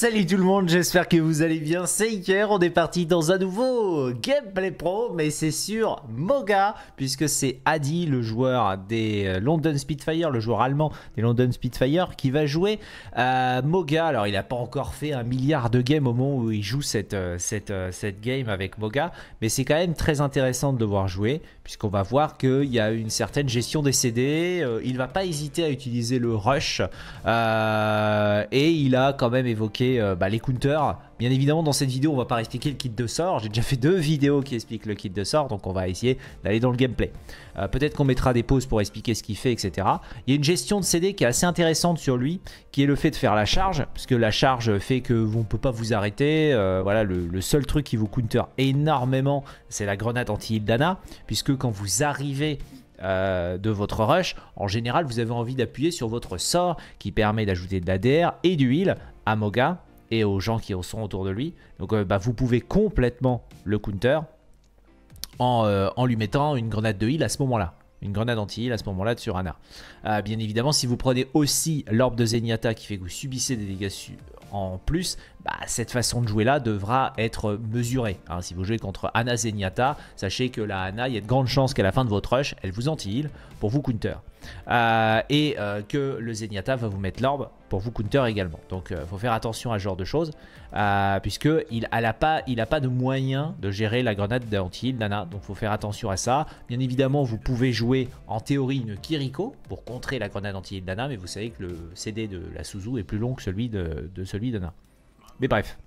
Salut tout le monde, j'espère que vous allez bien. C'est hier, on est parti dans un nouveau gameplay pro, mais c'est sur Moga, puisque c'est Adi, le joueur des euh, London Spitfire, le joueur allemand des London Spitfire, qui va jouer à Moga. Alors, il n'a pas encore fait un milliard de games au moment où il joue cette, euh, cette, euh, cette game avec Moga, mais c'est quand même très intéressant de devoir jouer, puisqu'on va voir qu'il y a une certaine gestion des CD. il va pas hésiter à utiliser le rush, et il a quand même évoqué euh, bah, les counters. Bien évidemment, dans cette vidéo, on va pas expliquer le kit de sort. J'ai déjà fait deux vidéos qui expliquent le kit de sort, donc on va essayer d'aller dans le gameplay. Euh, peut-être qu'on mettra des pauses pour expliquer ce qu'il fait, etc. Il y a une gestion de CD qui est assez intéressante sur lui, qui est le fait de faire la charge, puisque la charge fait que vous ne peut pas vous arrêter. Euh, voilà, le, seul truc qui vous counter énormément, c'est la grenade anti-heal d'Ana, puisque quand vous arrivez de votre rush, en général, vous avez envie d'appuyer sur votre sort qui permet d'ajouter de l'ADR et du heal à Moga et aux gens qui sont autour de lui. Donc euh, bah, vous pouvez complètement le counter en, euh, en, lui mettant une grenade de heal à ce moment-là. Une grenade anti-heal à ce moment-là sur Ana. Euh, bien évidemment, si vous prenez aussi l'orbe de Zenyatta qui fait que vous subissez des dégâts en plus, bah, cette façon de jouer là devra être mesurée. Hein. Si vous jouez contre Ana Zenyatta, sachez que la Ana, il y a de grandes chances qu'à la fin de votre rush, elle vous anti-heal pour vous counter. Euh, et euh, que le Zenyatta va vous mettre l'orbe pour vous counter également. Donc il euh, faut faire attention à ce genre de choses, puisqu'il n'a pas, il pas de moyen de gérer la grenade d'anti-heal Nana, donc il faut faire attention à ça. Bien évidemment, vous pouvez jouer en théorie une Kiriko pour contrer la grenade anti-heal Nana, mais vous savez que le CD de la Suzu est plus long que celui de, de celui Nana. Mais bref.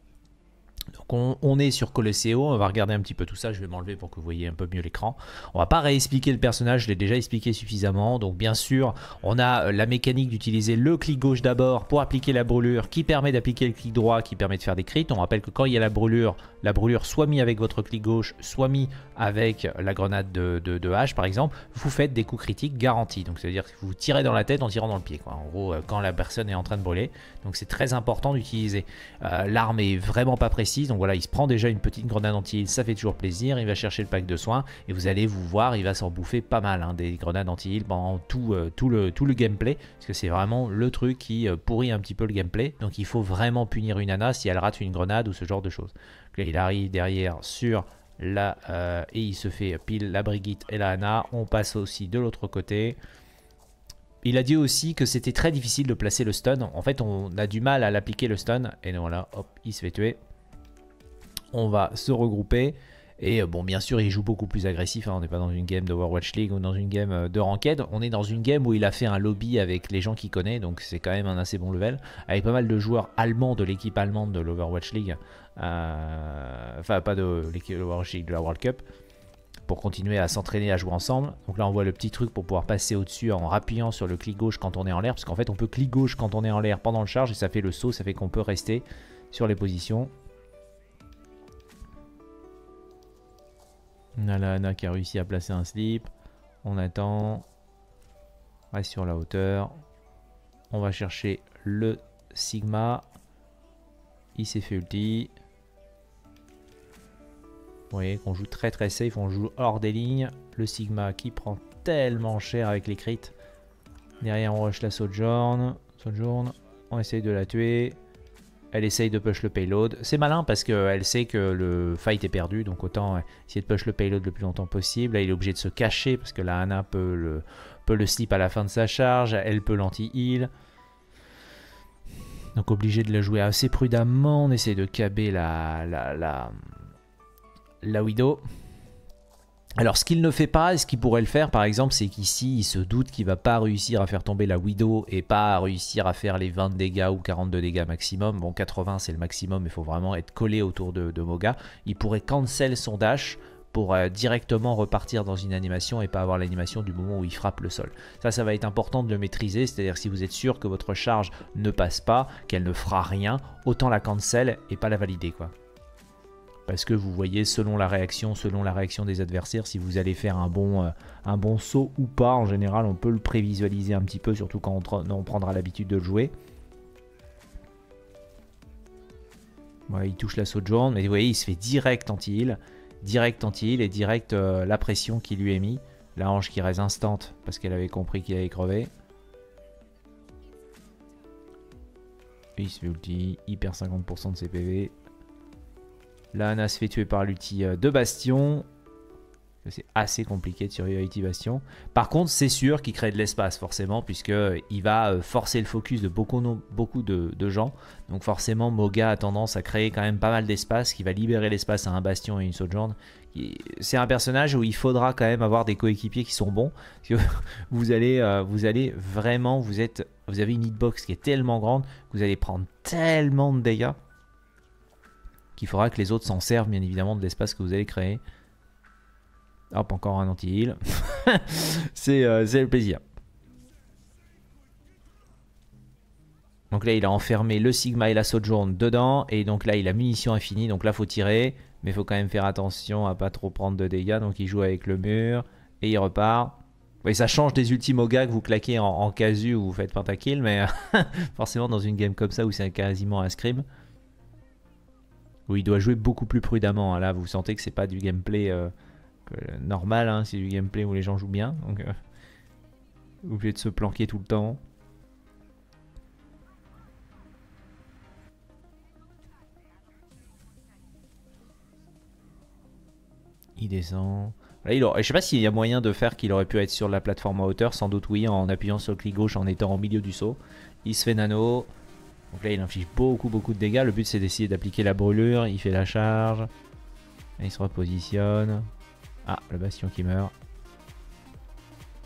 Donc on, est sur Colosseo, on va regarder un petit peu tout ça, je vais m'enlever pour que vous voyez un peu mieux l'écran. On va pas réexpliquer le personnage, je l'ai déjà expliqué suffisamment. Donc bien sûr, on a euh, la mécanique d'utiliser le clic gauche d'abord pour appliquer la brûlure qui permet d'appliquer le clic droit qui permet de faire des crits. On rappelle que quand il y a la brûlure, la brûlure soit mis avec votre clic gauche, soit mis avec la grenade de, de, hache par exemple, vous faites des coups critiques garantis. Donc c'est-à-dire que vous tirez dans la tête en tirant dans le pied. En gros, euh, quand la personne est en train de brûler. Donc c'est très important d'utiliser. Euh, l'arme est vraiment pas précise. Donc voilà, il se prend déjà une petite grenade anti ça fait toujours plaisir. Il va chercher le pack de soins et vous allez vous voir, il va s'en bouffer pas mal hein, des grenades anti-heal pendant tout, euh, tout, le, tout le gameplay. Parce que c'est vraiment le truc qui pourrit un petit peu le gameplay. Donc il faut vraiment punir une Ana si elle rate une grenade ou ce genre de choses. il arrive derrière sur la... Euh, et il se fait pile la Brigitte et la Anna. On passe aussi de l'autre côté. Il a dit aussi que c'était très difficile de placer le stun. En fait, on a du mal à l'appliquer le stun. Et voilà, hop, il se fait tuer. On va se regrouper. Et euh, bon, bien sûr, il joue beaucoup plus agressif. Hein. On n'est pas dans une game de Overwatch League ou dans une game euh, de Ranked. On est dans une game où il a fait un lobby avec les gens qu'il connaît. Donc c'est quand même un assez bon level. Avec pas mal de joueurs allemands de l'équipe allemande de l'Overwatch League. Euh, enfin, pas de l'équipe de l'Overwatch League, de la World Cup. Pour continuer à s'entraîner à jouer ensemble. Donc là, on voit le petit truc pour pouvoir passer au-dessus en rappuyant sur le clic gauche quand on est en l'air. Parce qu'en fait, on peut clic gauche quand on est en l'air pendant le charge. Et ça fait le saut. Ça fait qu'on peut rester sur les positions. On a la Anna qui a réussi à placer un slip. On attend. Reste sur la hauteur. On va chercher le Sigma. Il s'est fait ulti. Vous voyez qu'on joue très très safe, on joue hors des lignes. Le Sigma qui prend tellement cher avec les crits. Derrière on rush la Sojourn. Sojourn. On essaye de la tuer. Elle essaye de push le payload. C'est malin parce qu'elle sait que le fight est perdu. Donc autant essayer de push le payload le plus longtemps possible. Là il est obligé de se cacher parce que la Hana peut le, peut le slip à la fin de sa charge. Elle peut l'anti-heal. Donc obligé de la jouer assez prudemment. On essaie de caber la, la, la, la Widow. Alors ce qu'il ne fait pas, et ce qu'il pourrait le faire par exemple, c'est qu'ici il se doute qu'il va pas réussir à faire tomber la Widow et pas réussir à faire les 20 dégâts ou 42 dégâts maximum. Bon 80 c'est le maximum, il faut vraiment être collé autour de, Moga. Il pourrait cancel son dash pour euh, directement repartir dans une animation et pas avoir l'animation du moment où il frappe le sol. Ça, ça va être important de le maîtriser, c'est-à-dire si vous êtes sûr que votre charge ne passe pas, qu'elle ne fera rien, autant la cancel et pas la valider quoi parce que vous voyez selon la réaction, selon la réaction des adversaires, si vous allez faire un bon, euh, un bon saut ou pas. En général, on peut le prévisualiser un petit peu, surtout quand on, prendra l'habitude de le jouer. il touche la Sojourn, mais vous voyez, il se fait direct anti-heal, direct anti-heal et direct euh, la pression qui lui est mis. La hanche qui reste instant parce qu'elle avait compris qu'il allait crever. Il se fait ulti, il perd 50% de ses PV. Là, Anna se fait tuer par l'ulti euh, de Bastion. C'est assez compliqué de survivre avec Bastion. Par contre, c'est sûr qu'il crée de l'espace, forcément, puisqu'il va euh, forcer le focus de beaucoup, de, gens. Donc forcément, Moga a tendance à créer quand même pas mal d'espace, qui va libérer l'espace à un Bastion et une Sojourn. C'est un personnage où il faudra quand même avoir des coéquipiers qui sont bons. Parce que vous allez, euh, vous allez vraiment, vous, êtes, vous avez une hitbox qui est tellement grande, que vous allez prendre tellement de dégâts, qu'il faudra que les autres s'en servent, bien évidemment, de l'espace que vous allez créer. Hop, encore un anti-heal. Euh, c'est le plaisir. Donc là, il a enfermé le Sigma et la Sojourn dedans. Et donc là, il a munition infinie. Donc là, faut tirer. Mais faut quand même faire attention à pas trop prendre de dégâts. Donc il joue avec le mur. Et il repart. Oui, ça change des ultimogas que vous claquez en, casu ou vous faites pentakill. Mais forcément, dans une game comme ça où c'est quasiment un scrim. Où il doit jouer beaucoup plus prudemment. Hein. Là, vous sentez que c'est pas du gameplay... Euh, euh, normal, hein, c'est du gameplay où les gens jouent bien. Donc, euh, de se planquer tout le temps. Il descend. Là, il Je sais pas s'il y a moyen de faire qu'il aurait pu être sur la plateforme à hauteur. Sans doute oui, en appuyant sur le clic gauche en étant au milieu du saut. Il se fait nano. Donc là, il inflige beaucoup, beaucoup de dégâts. Le but, c'est d'essayer d'appliquer la brûlure. Il fait la charge. il se repositionne. Ah, le bastion qui meurt.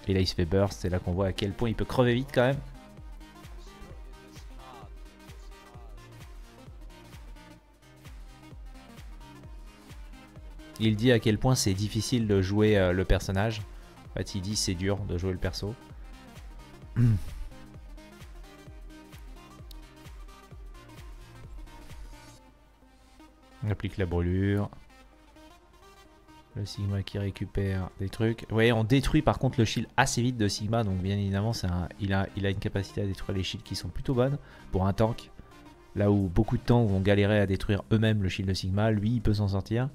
Et là, il se fait burst. C'est là qu'on voit à quel point il peut crever vite quand même. Il dit à quel point c'est difficile de jouer euh, le personnage. En fait, il dit c'est dur de jouer le perso. applique la brûlure. Le Sigma qui récupère des trucs. Vous voyez, on détruit par contre le shield assez vite de Sigma. Donc bien évidemment, il, a, il a une capacité à détruire les shields qui sont plutôt bonnes pour un tank. Là où beaucoup de tanks vont galérer à détruire eux-mêmes le shield de Sigma, lui il peut s'en sortir.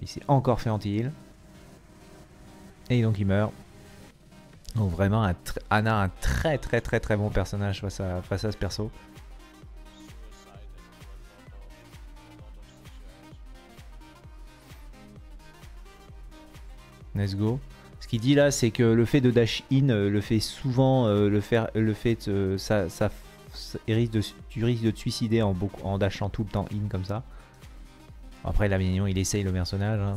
Il s'est encore fait anti-heal. Et donc il meurt. Donc vraiment, Anna un très très très très bon personnage face à, face à ce perso. Let's go. Ce qu'il dit là, c'est que le fait de dash in, euh, le fait souvent, euh, le, faire, le fait, euh, ça, risque de, tu risques de te suicider en, en dashant tout le temps in comme ça. Après, là, mignon, il essaye le personnage. Hein,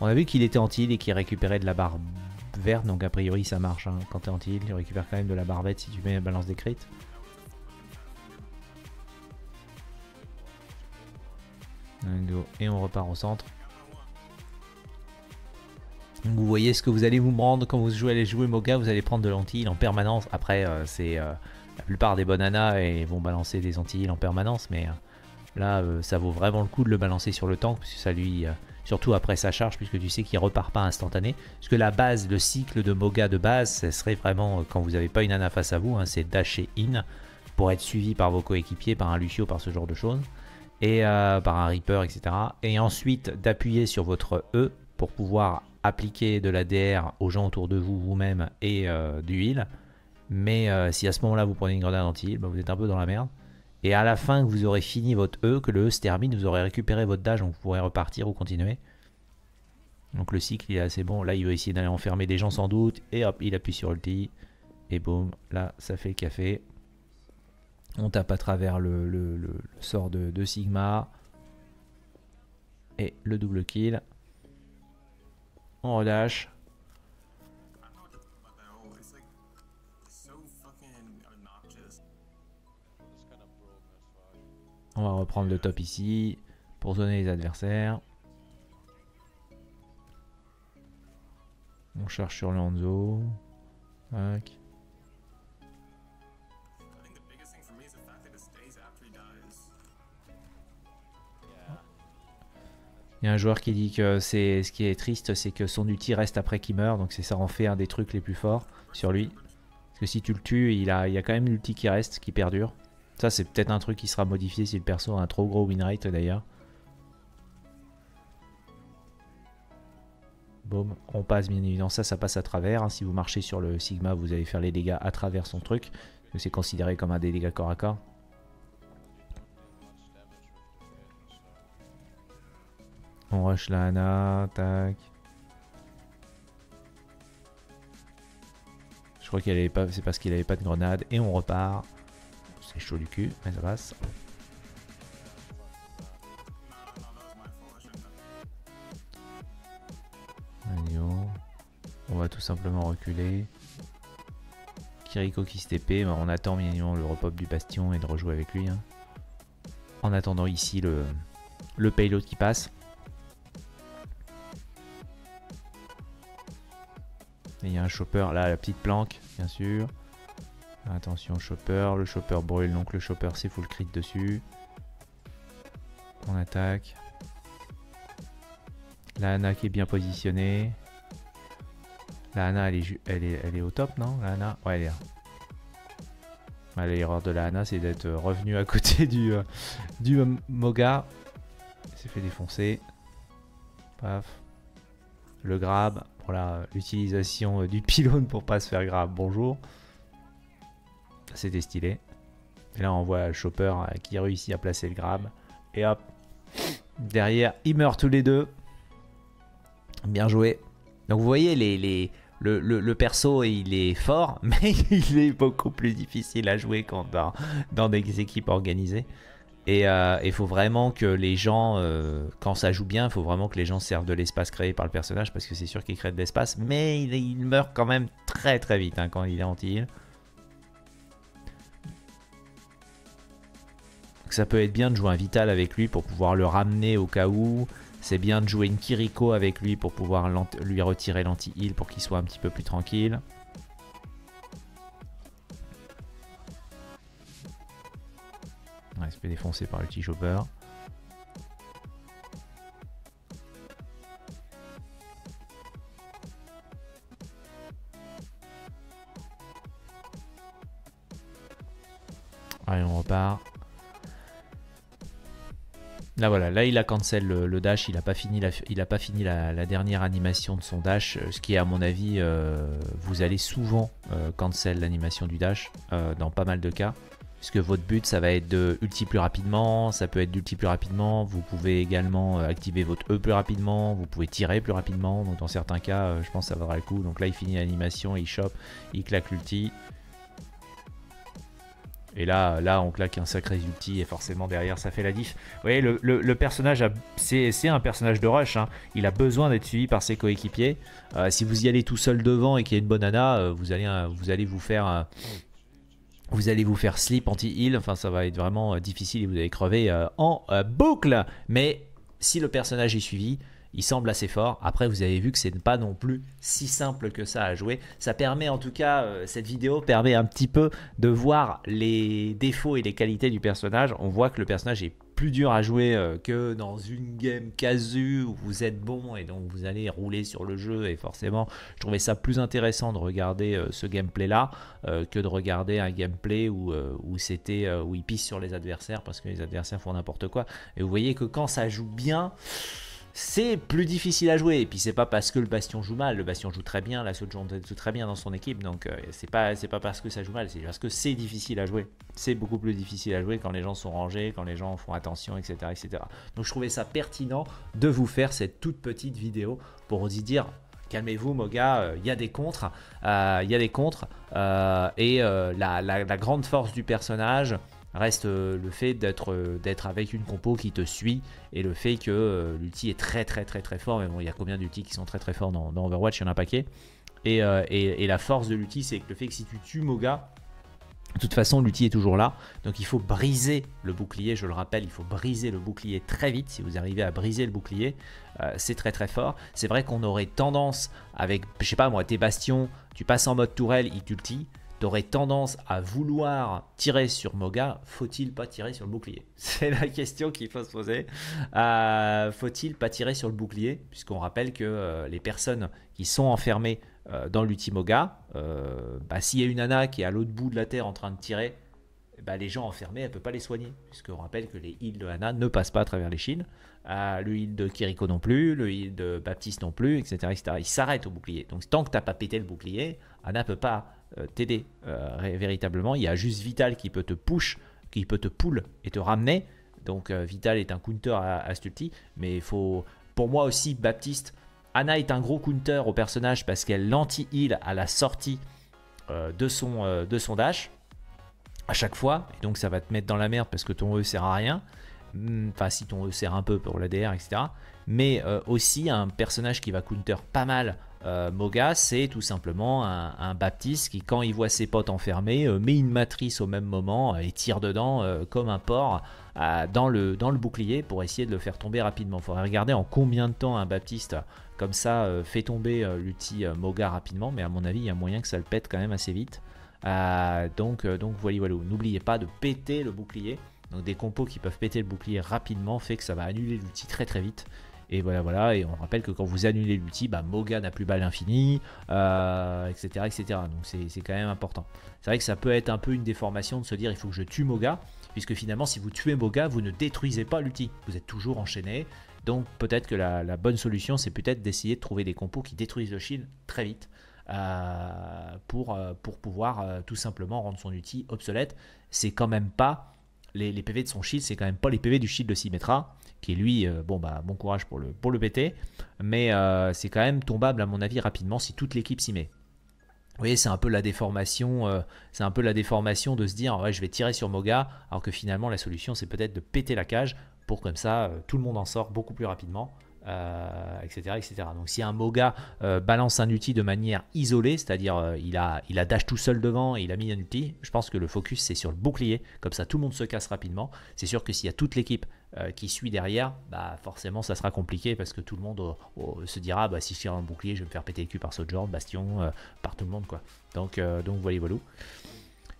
on a vu qu'il était anti et qu'il récupérait de la barre verte, donc a priori ça marche. Hein. Quand t'es anti il récupère quand même de la barre verte si tu mets balance des crits. Et on repart au centre. Vous voyez ce que vous allez vous prendre quand vous jouez, allez jouer Moga, vous allez prendre de l'anti en permanence. Après, euh, c'est euh, la plupart des bananas et vont balancer des anti en permanence, mais euh, là, ça vaut vraiment le coup de le balancer sur le tank, puisque ça lui, surtout après sa charge, puisque tu sais qu'il repart pas instantané. Parce que la base, le cycle de Moga de base, ce serait vraiment quand vous n'avez pas une Ana face à vous, hein, c'est dasher in pour être suivi par vos coéquipiers, par un Lucio, par ce genre de choses, et par un Reaper, etc. Et ensuite d'appuyer sur votre E pour pouvoir appliquer de la DR aux gens autour de vous, vous-même, et euh, du heal. Mais euh, si à ce moment-là vous prenez une grenade anti-heal, bah, vous êtes un peu dans la merde. Et à la fin que vous aurez fini votre E, que le E se termine, vous aurez récupéré votre dash, donc vous pourrez repartir ou continuer. Donc le cycle il est assez bon. Là il va essayer d'aller enfermer des gens sans doute. Et hop, il appuie sur ulti. Et boum, là ça fait le café. On tape à travers le, sort de Sigma. Et le double kill. On relâche. On va reprendre le top ici pour zoner les adversaires. On cherche sur Lanzo. Il y a un joueur qui dit que c'est ce qui est triste, c'est que son ulti reste après qu'il meurt, donc c'est ça en fait un des trucs les plus forts sur lui. Parce que si tu le tues, il, il y a quand même l'ulti qui reste, qui perdure. Ça c'est peut-être un truc qui sera modifié si le perso a un trop gros win rate d'ailleurs. Boum, on passe bien évidemment. Ça, ça passe à travers. hein. Si vous marchez sur le Sigma, vous allez faire les dégâts à travers son truc. C'est considéré comme un des dégâts corps à corps. On rush la Hana, tac. Je crois qu'elle avait pas, c'est parce qu'il avait pas de grenade et on repart. Chaud du cul, mais ça passe. On va tout simplement reculer. Kiriko qui se TP, on attend bien le repop du bastion et de rejouer avec lui. hein. En attendant ici le, le payload qui passe. Et il y a un chopper, là la petite planque, bien sûr. Attention chopper, le chopper brûle, donc le chopper c'est full crit dessus. On attaque. La Hana qui est bien positionnée. La Hana elle est, elle est, elle est au top non La Hana? Ouais elle est là. L'erreur de la Hana c'est d'être revenu à côté du, euh, du euh, Moga. Il s'est fait défoncer. Paf. Le grab. Voilà, l'utilisation euh, du pylône pour pas se faire grab. Bonjour. C'était stylé. Et là on voit chopper euh, qui réussit à placer le grab. Et hop. Derrière, ils meurent tous les deux. Bien joué. Donc vous voyez, le, perso, il est fort, mais il est beaucoup plus difficile à jouer quand dans, des équipes organisées. Et il faut vraiment que les gens, euh, quand ça joue bien, il faut vraiment que les gens servent de l'espace créé par le personnage, parce que c'est sûr qu'il crée de l'espace, mais il, il meurt quand même très très vite hein, quand il est anti-heal. Donc ça peut être bien de jouer un Vital avec lui pour pouvoir le ramener au cas où. C'est bien de jouer une Kiriko avec lui pour pouvoir lui retirer l'anti-heal pour qu'il soit un petit peu plus tranquille. Il se fait défoncer par le petit chopper. Allez, on repart. Là voilà, là il a cancel le, dash, il a pas fini, la, dernière animation de son dash, euh, ce qui est à mon avis, euh, vous allez souvent euh, cancel l'animation du dash euh, dans pas mal de cas, puisque votre but ça va être de ulti plus rapidement, ça peut être d'ulti plus rapidement, vous pouvez également activer votre E plus rapidement, vous pouvez tirer plus rapidement, donc dans certains cas je pense que ça vaudra le coup, donc là il finit l'animation, il chope, il claque l'ulti, et là, là, on claque un sacré ulti et forcément derrière, ça fait la diff. Vous voyez, le, personnage, c'est un personnage de rush. hein. Il a besoin d'être suivi par ses coéquipiers. Euh, si vous y allez tout seul devant et qu'il y a une bonne Ana, euh, vous allez, euh, vous faire, euh, vous allez vous faire slip anti-heal. Enfin, ça va être vraiment difficile et vous allez crever en boucle. Mais si le personnage est suivi, il semble assez fort. Après, vous avez vu que c'est pas non plus si simple que ça à jouer. Ça permet, en tout cas, euh, cette vidéo permet un petit peu de voir les défauts et les qualités du personnage. On voit que le personnage est plus dur à jouer euh, que dans une game casu où vous êtes bon et donc vous allez rouler sur le jeu. Et forcément, je trouvais ça plus intéressant de regarder euh, ce gameplay là que de regarder un gameplay où, où c'était où il pisse sur les adversaires parce que les adversaires font n'importe quoi. Et vous voyez que quand ça joue bien c'est plus difficile à jouer. Et puis c'est pas parce que le Bastion joue mal, le Bastion joue très bien, la Saut joue très bien dans son équipe, donc euh, c'est pas parce que ça joue mal, c'est parce que c'est difficile à jouer. C'est beaucoup plus difficile à jouer quand les gens sont rangés, quand les gens font attention, etc., etc. Donc je trouvais ça pertinent de vous faire cette toute petite vidéo pour vous dire. Calmez-vous, Moga, il y a des contres, euh, il y a des contres, euh, et euh, la grande force du personnage, reste euh, le fait d'être euh, d'être avec une compo qui te suit et le fait que euh, l'ulti est très très très très fort. Mais bon il y a combien d'ultis qui sont très très forts dans, Overwatch? Il y en a un paquet. Et, la force de l'ulti c'est que le fait que si tu tues Moga de toute façon l'ulti est toujours là. Donc il faut briser le bouclier je le rappelle il faut briser le bouclier très vite. Si vous arrivez à briser le bouclier c'est très très fort. C'est vrai qu'on aurait tendance avec je sais pas moi tes bastions tu passes en mode tourelle il t'ulti t'aurais tendance à vouloir tirer sur Moga, faut-il pas tirer sur le bouclier C'est la question qu'il faut se poser. Euh, faut-il pas tirer sur le bouclier Puisqu'on rappelle que euh, les personnes qui sont enfermées euh, dans l'ulti Moga, euh, bah, s'il y a une nana qui est à l'autre bout de la terre en train de tirer, bah, les gens enfermés, elle ne peut pas les soigner. Puisqu'on rappelle que les heals de Anna ne passent pas à travers les shields. Euh, de Kiriko non plus, le de Baptiste non plus, etc. etc. Il s'arrête au bouclier. Donc tant que tu n'as pas pété le bouclier, Anna ne peut pas t'aider euh, véritablement. Il y a juste Vital qui peut te push, qui peut te pull et te ramener. Donc Vital est un counter à, à Stulti. Mais il faut. Pour moi aussi, Baptiste. Anna est un gros counter au personnage parce qu'elle l'anti-heal à la sortie de, son, de son dash à chaque fois. Et donc ça va te mettre dans la merde parce que ton E sert à rien. Hmm, enfin, si ton E sert un peu pour l'ADR, etc. Mais euh, aussi un personnage qui va counter pas mal euh, Moga, c'est tout simplement un, Baptiste qui, quand il voit ses potes enfermés, euh, met une matrice au même moment et tire dedans comme un porc dans, le, bouclier pour essayer de le faire tomber rapidement. Il faudrait regarder en combien de temps un Baptiste comme ça fait tomber l'outil Moga rapidement, mais à mon avis, il y a moyen que ça le pète quand même assez vite. Euh, donc, euh, voilà. N'oubliez pas de péter le bouclier. Donc des compos qui peuvent péter le bouclier rapidement fait que ça va annuler l'outil très très vite. Et voilà, voilà. Et on rappelle que quand vous annulez l'outil, bah, Moga n'a plus balle infinie, euh, etc., etc. Donc c'est quand même important. C'est vrai que ça peut être un peu une déformation de se dire il faut que je tue Moga, puisque finalement si vous tuez Moga, vous ne détruisez pas l'outil. Vous êtes toujours enchaîné. Donc peut-être que la, la bonne solution, c'est peut-être d'essayer de trouver des compos qui détruisent le shield très vite. Euh, pour, euh, pour pouvoir tout simplement rendre son outil obsolète. C'est quand même pas les, les, PV de son shield, c'est quand même pas les PV du shield de Symmetra, qui lui, bon bah bon courage pour le, péter, mais c'est quand même tombable à mon avis rapidement si toute l'équipe s'y met. Vous voyez, c'est un peu la déformation, c'est un peu la déformation de se dire ouais, je vais tirer sur Moga, alors que finalement la solution c'est peut-être de péter la cage pour comme ça tout le monde en sort beaucoup plus rapidement etc., euh, etc. Donc si un Moga euh, balance un outil de manière isolée, c'est-à-dire euh, il, a, il a dash tout seul devant et il a mis un outil, je pense que le focus c'est sur le bouclier, comme ça tout le monde se casse rapidement. C'est sûr que s'il y a toute l'équipe qui suit derrière, bah forcément ça sera compliqué parce que tout le monde se dira bah, si je tire un bouclier je vais me faire péter le cul par Sojourn, Bastion, par tout le monde quoi. Donc, donc voilà voilou.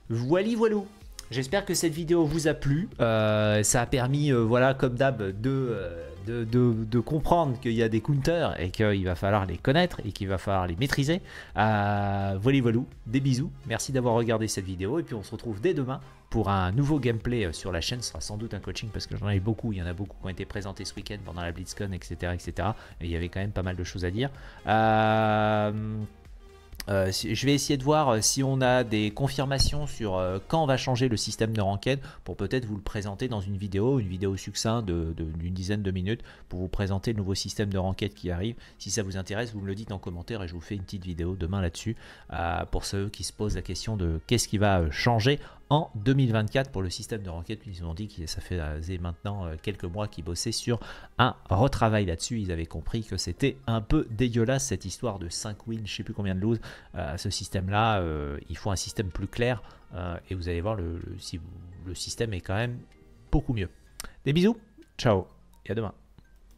Voilou. J'espère que cette vidéo vous a plu. ça a permis, voilà, comme d'hab, de de, comprendre qu'il y a des counters et qu'il va falloir les connaître et qu'il va falloir les maîtriser. Euh, voilà, voilà, des bisous. Merci d'avoir regardé cette vidéo et puis on se retrouve dès demain pour un nouveau gameplay euh, sur la chaîne. Sera sans doute un coaching parce que j'en ai beaucoup. Il y en a beaucoup qui ont été présentés ce week-end pendant la BlitzCon, etc., etc. Et il y avait quand même pas mal de choses à dire. Euh, euh, je vais essayer de voir si on a des confirmations sur quand va changer le système de ranked pour peut-être vous le présenter dans une vidéo, une vidéo succincte d'une dizaine de minutes pour vous présenter le nouveau système de ranked qui arrive. Si ça vous intéresse, vous me le dites en commentaire et je vous fais une petite vidéo demain là-dessus pour ceux qui se posent la question de qu'est-ce qui va changer en 2024 pour le système de requête. Ils ont dit que ça fait maintenant euh, quelques mois qu'ils bossaient sur un retravail là-dessus. Ils avaient compris que c'était un peu dégueulasse cette histoire de 5 wins, je sais plus combien de lose. Euh, ce système-là, euh, il faut un système plus clair et vous allez voir le, si le système est quand même beaucoup mieux. Des bisous, ciao et à demain.